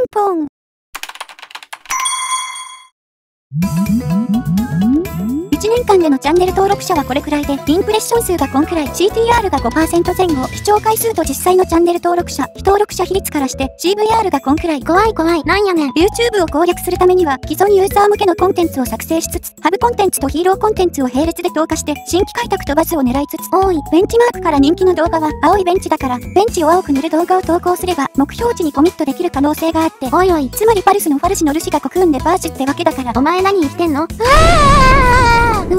ンポン。1年間でのチャンネル登録者はこれくらいで、インプレッション数がこんくらい、CTR が5%前後、視聴回数と実際のチャンネル登録者、非登録者比率からして、CVR がこんくらい、怖い怖い、なんやねん。YouTube を攻略するためには、既存ユーザー向けのコンテンツを作成しつつ、ハブコンテンツとヒーローコンテンツを並列で投下して、新規開拓とバズを狙いつつ、多い、ベンチマークから人気の動画は、青いベンチだから、ベンチを青く塗る動画を投稿すれば、目標値にコミットできる可能性があって、おいおい、つまりパルスのファルシのルシがコクーンでバージってわけだから、お前何言ってんの？うわ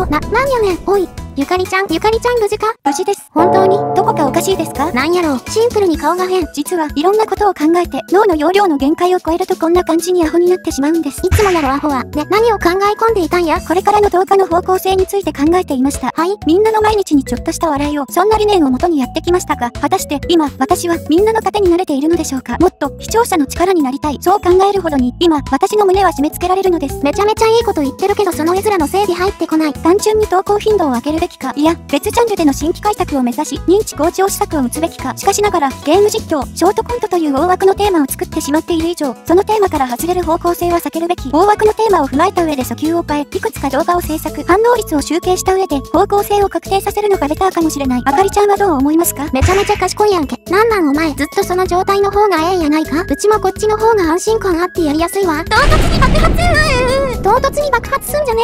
な、なんやねん、おい、ゆかりちゃん、ゆかりちゃん無事か？無事です。本当に？どこかおかしいですか？なんやろう、シンプルに顔が変。実はいろんなことを考えて、脳の容量の限界を超えるとこんな感じにアホになってしまうんです。いつもやろアホは。ね、何を考え込んでいたんや？これからの動画の方向性について考えていました。はい、みんなの毎日にちょっとした笑いを、そんな理念をもとにやってきましたが、果たして今、私はみんなの糧になれているのでしょうか？もっと視聴者の力になりたい。そう考えるほどに、今、私の胸は締め付けられるのです。めちゃめちゃいいこと言ってるけど、その絵面の整備入ってこない。単純に投稿頻度を上げるべきか。いや、別ジャンルでの新規開拓を目指し、認知向上施策を打つべきか。しかしながら、ゲーム実況、ショートコントという大枠のテーマを作ってしまっている以上、そのテーマから外れる方向性は避けるべき。大枠のテーマを踏まえた上で訴求を変え、いくつか動画を制作、反応率を集計した上で、方向性を確定させるのがベターかもしれない。あかりちゃんはどう思いますか？めちゃめちゃ賢いやんけ。なんなんお前、ずっとその状態の方がええんやないかうちもこっちの方が安心感あってやりやすいわ。唐突に爆発唐突に爆発すんじゃね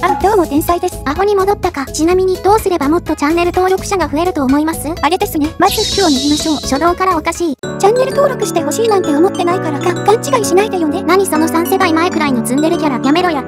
えあ、どうも天才です。アホに戻ったか。ちなみに、どうすればもっとチャンネル登録者が増えると思います？あれですね。まず服を脱ぎましょう。初動からおかしい。チャンネル登録してほしいなんて思ってないからか、勘違いしないでよね。何その3世代前くらいのツンデレキャラ、やめろや。